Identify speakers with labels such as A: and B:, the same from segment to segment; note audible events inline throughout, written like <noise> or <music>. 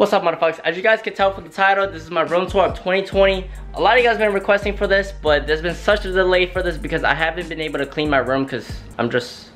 A: What's up motherfuckers? As you guys can tell from the title, this is my room tour of 2020. A lot of you guys have been requesting for this, but there's been such a delay for this because I haven't been able to clean my room because I'm just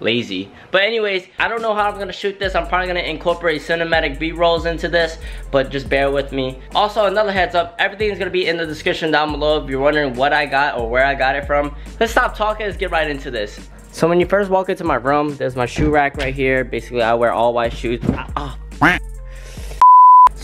A: lazy. But anyways, I don't know how I'm gonna shoot this. I'm probably gonna incorporate cinematic B-rolls into this, but just bear with me. Also, another heads up, everything is gonna be in the description down below if you're wondering what I got or where I got it from. Let's stop talking, let's get right into this. So when you first walk into my room, there's my shoe rack right here. Basically, I wear all white shoes. Ah, ah.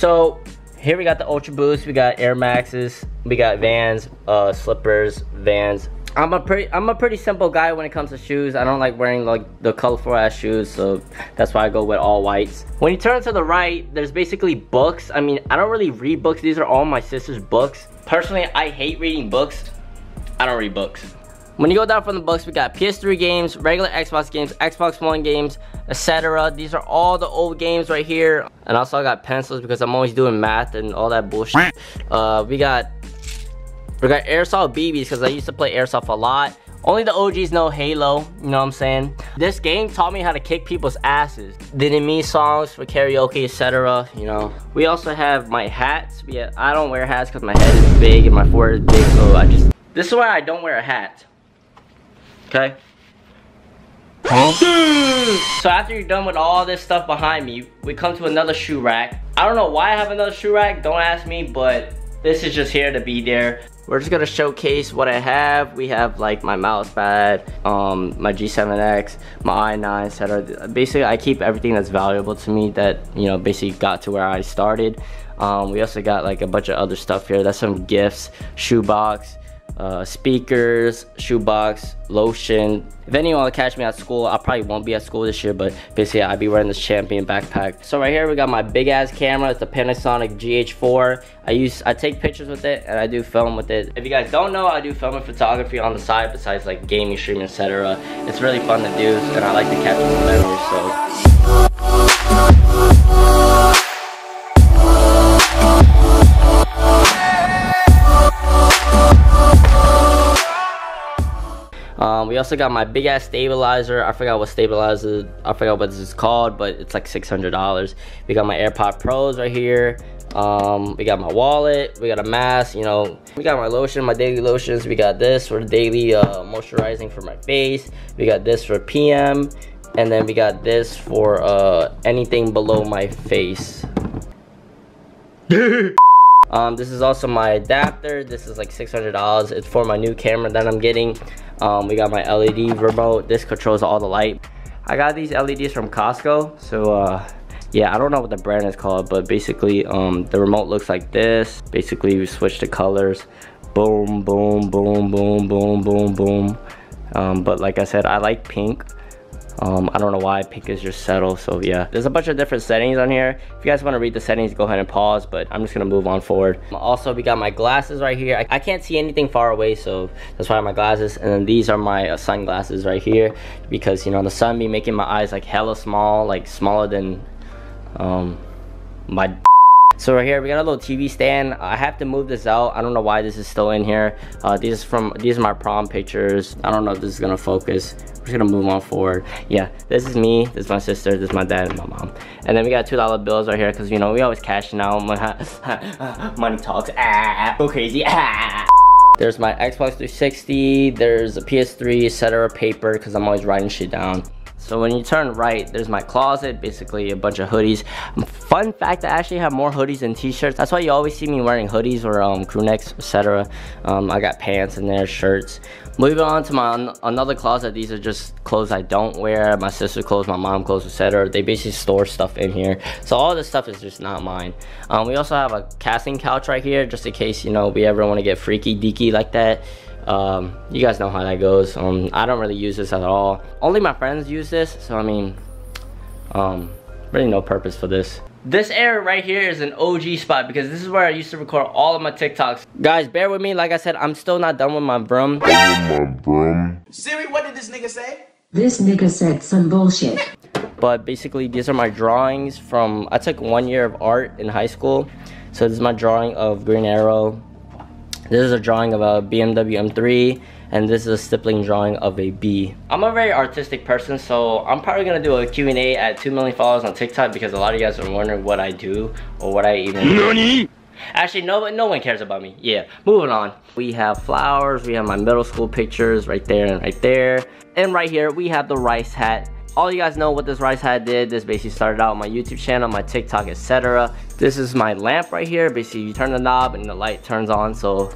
A: So here we got the Ultra Boost, we got Air Maxes, we got Vans, uh, slippers, Vans. I'm a pretty I'm a pretty simple guy when it comes to shoes. I don't like wearing like the colorful ass shoes, so that's why I go with all whites. When you turn to the right, there's basically books. I mean, I don't really read books. These are all my sister's books. Personally, I hate reading books. I don't read books. When you go down from the books, we got PS3 games, regular Xbox games, Xbox One games, etc. These are all the old games right here. And also I got pencils because I'm always doing math and all that bullshit. Uh, we got we got Airsoft BBs because I used to play Airsoft a lot. Only the OGs know Halo, you know what I'm saying? This game taught me how to kick people's asses. Didn't me songs for karaoke, etc. You know. We also have my hats. Yeah, I don't wear hats because my head is big and my forehead is big, so I just. This is why I don't wear a hat okay? Huh? So after you're done with all this stuff behind me, we come to another shoe rack. I don't know why I have another shoe rack, don't ask me, but this is just here to be there. We're just gonna showcase what I have. We have like my mouse pad, um, my G7X, my i9, etc. Basically, I keep everything that's valuable to me that, you know, basically got to where I started. Um, we also got like a bunch of other stuff here. That's some gifts, shoebox, uh, speakers, shoebox, lotion. If anyone will catch me at school, I probably won't be at school this year, but basically I'll be wearing this champion backpack. So right here we got my big ass camera. It's a Panasonic GH4. I use, I take pictures with it and I do film with it. If you guys don't know, I do film and photography on the side besides like gaming, streaming, etc. It's really fun to do and I like to capture the memories. So. Um, we also got my big ass stabilizer. I forgot what stabilizer, I forgot what this is called, but it's like $600. We got my AirPod Pros right here. Um, we got my wallet, we got a mask, you know, we got my lotion, my daily lotions. We got this for daily uh, moisturizing for my face. We got this for PM. And then we got this for uh, anything below my face. <laughs> um, this is also my adapter. This is like $600. It's for my new camera that I'm getting. Um, we got my LED remote. This controls all the light. I got these LEDs from Costco. So uh, yeah, I don't know what the brand is called, but basically um, the remote looks like this. Basically we switch the colors. Boom, boom, boom, boom, boom, boom, boom. Um, but like I said, I like pink. Um, I don't know why pink is just settle so yeah. There's a bunch of different settings on here. If you guys want to read the settings go ahead and pause but I'm just gonna move on forward. Also we got my glasses right here. I, I can't see anything far away so that's why my glasses. And then these are my uh, sunglasses right here because you know the sun be making my eyes like hella small like smaller than um, my so right here we got a little TV stand. I have to move this out. I don't know why this is still in here. Uh, these are from these are my prom pictures. I don't know if this is gonna focus. We're just gonna move on forward. Yeah, this is me. This is my sister. This is my dad and my mom. And then we got two dollar bills right here because you know we always cashing out. <laughs> Money talks. Ah, go crazy. Ah. There's my Xbox 360. There's a PS3, etc. Paper because I'm always writing shit down. So when you turn right, there's my closet, basically a bunch of hoodies. Fun fact, I actually have more hoodies than t-shirts. That's why you always see me wearing hoodies or um, crew necks, etc. Um, I got pants in there, shirts. Moving on to my another closet, these are just clothes I don't wear. My sister clothes, my mom clothes, etc. They basically store stuff in here. So all this stuff is just not mine. Um, we also have a casting couch right here, just in case, you know, we ever want to get freaky deaky like that um, you guys know how that goes um, I don't really use this at all only my friends use this so I mean um, really no purpose for this this area right here is an OG spot because this is where I used to record all of my TikToks. Guys, bear with me. Like I said, I'm still not done with my broom.
B: Siri, what did this nigga say?
C: This nigga said some bullshit.
A: But basically, these are my drawings from, I took one year of art in high school. So this is my drawing of Green Arrow, this is a drawing of a BMW M3 and this is a stippling drawing of a bee. I'm a very artistic person, so I'm probably gonna do a Q&A at 2 million followers on TikTok because a lot of you guys are wondering what I do or what I even NANI? Actually, no, no one cares about me. Yeah, moving on. We have flowers, we have my middle school pictures right there and right there. And right here, we have the rice hat all you guys know what this rice hat did this basically started out my youtube channel my tiktok etc this is my lamp right here. Basically you turn the knob and the light turns on so.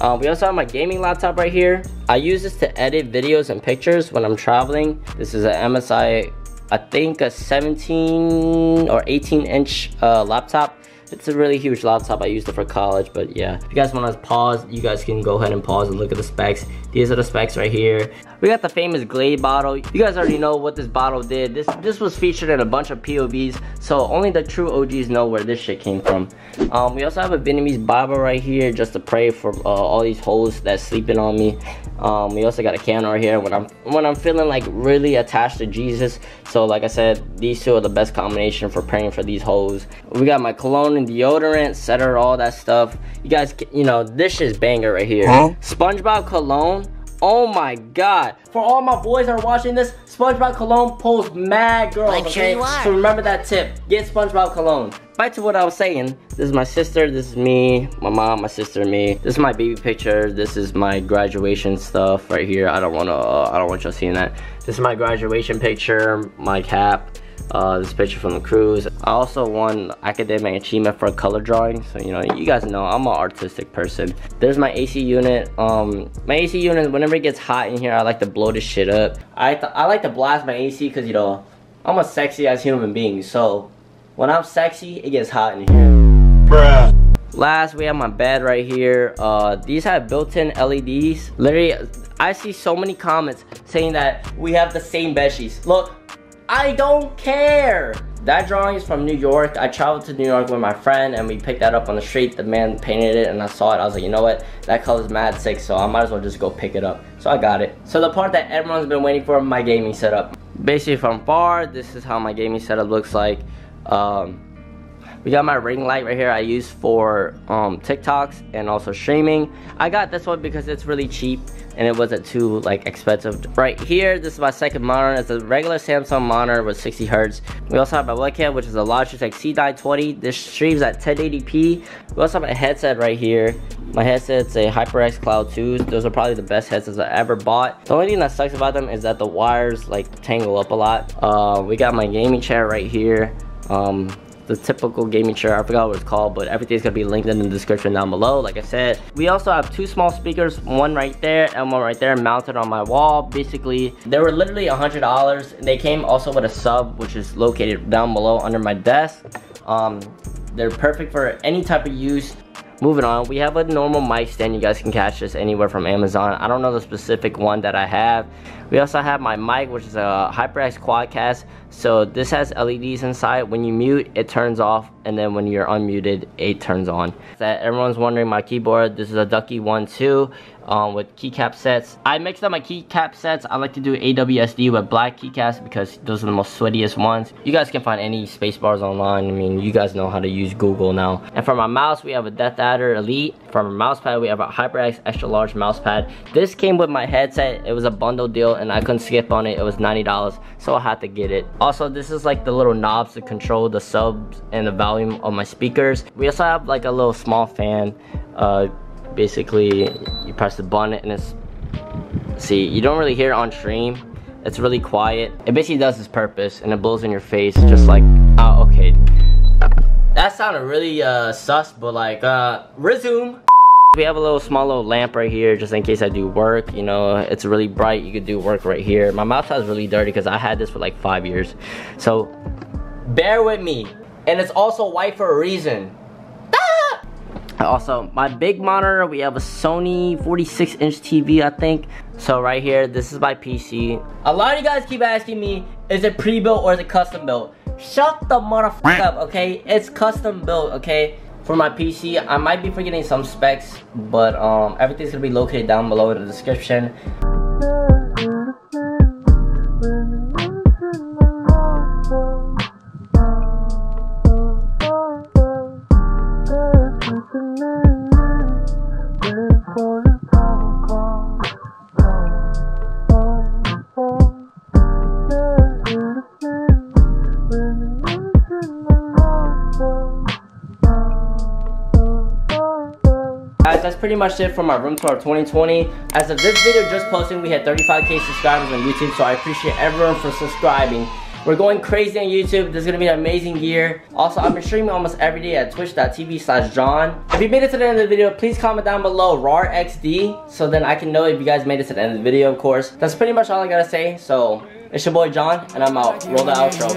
A: Uh, we also have my gaming laptop right here. I use this to edit videos and pictures when i'm traveling. This is an msi i think a 17 or 18 inch uh, laptop it's a really huge laptop. I used it for college, but yeah. If you guys want to pause, you guys can go ahead and pause and look at the specs. These are the specs right here. We got the famous Glade bottle. You guys already know what this bottle did. This this was featured in a bunch of POVs, so only the true OGs know where this shit came from. Um, we also have a Vietnamese Bible right here just to pray for uh, all these hoes that's sleeping on me. Um, we also got a can right here when I'm when I'm feeling like really attached to Jesus. So like I said, these two are the best combination for praying for these hoes. We got my cologne and deodorant, etc. All that stuff. You guys, you know, this is banger right here. Huh? SpongeBob cologne Oh my god. For all my boys that are watching this, SpongeBob Cologne pulls mad girls, I'm okay? Sure so remember that tip. Get SpongeBob Cologne. Back to what I was saying. This is my sister, this is me, my mom, my sister, me. This is my baby picture. This is my graduation stuff right here. I don't wanna, uh, I don't want y'all seeing that. This is my graduation picture, my cap uh, this picture from the cruise. I also won academic achievement for a color drawing. So, you know, you guys know I'm an artistic person. There's my AC unit. Um, my AC unit, whenever it gets hot in here, I like to blow this shit up. I, I like to blast my AC because, you know, I'm a sexy as human being. So, when I'm sexy, it gets hot in here. Bruh. Last, we have my bed right here. Uh, these have built-in LEDs. Literally, I see so many comments saying that we have the same bed sheets. Look, I don't care. That drawing is from New York. I traveled to New York with my friend and we picked that up on the street. The man painted it and I saw it. I was like, you know what? That color's mad sick, so I might as well just go pick it up. So I got it. So the part that everyone's been waiting for, my gaming setup. Basically from far, this is how my gaming setup looks like. Um, we got my ring light right here I use for um, TikToks and also streaming. I got this one because it's really cheap and it wasn't too like expensive. Right here, this is my second monitor. It's a regular Samsung monitor with 60 hertz. We also have my webcam, which is a Logitech C920. This streams at 1080p. We also have a headset right here. My headset's a HyperX Cloud 2. Those are probably the best headsets I ever bought. The only thing that sucks about them is that the wires like tangle up a lot. Uh, we got my gaming chair right here. Um, the typical gaming chair. I forgot what it's called, but everything's gonna be linked in the description down below, like I said. We also have two small speakers, one right there and one right there mounted on my wall. Basically, they were literally $100. They came also with a sub, which is located down below under my desk. Um, they're perfect for any type of use. Moving on, we have a normal mic stand. You guys can catch this anywhere from Amazon. I don't know the specific one that I have. We also have my mic, which is a HyperX Quadcast. So this has LEDs inside. When you mute, it turns off, and then when you're unmuted, it turns on. That everyone's wondering my keyboard. This is a Ducky One Two um, with keycap sets. I mixed up my keycap sets. I like to do AWSD with black keycaps because those are the most sweatiest ones. You guys can find any space-bars online. I mean, you guys know how to use Google now. And for my mouse, we have a Death Adder Elite. For my mouse pad, we have a HyperX Extra Large mouse pad. This came with my headset. It was a bundle deal and I couldn't skip on it. It was $90, so I had to get it. Also, this is like the little knobs to control the subs and the volume of my speakers. We also have like a little small fan. Uh, basically you press the button and it's see you don't really hear it on stream it's really quiet it basically does its purpose and it blows in your face just like oh okay that sounded really uh sus but like uh resume we have a little small little lamp right here just in case I do work you know it's really bright you could do work right here my mouth is really dirty because I had this for like five years so bear with me and it's also white for a reason ah! also, my big monitor, we have a Sony 46 inch TV, I think. So right here, this is my PC. A lot of you guys keep asking me, is it pre-built or is it custom built? Shut the motherfucker up, okay? It's custom built, okay? For my PC, I might be forgetting some specs, but um, everything's gonna be located down below in the description. Guys, that's pretty much it for my room tour of 2020. As of this video just posting, we had 35k subscribers on YouTube, so I appreciate everyone for subscribing. We're going crazy on YouTube. This is gonna be an amazing year. Also, I've been streaming almost every day at twitch.tv slash John. If you made it to the end of the video, please comment down below RARXD so then I can know if you guys made it to the end of the video, of course. That's pretty much all I gotta say. So, it's your boy John, and I'm out. Roll the outro.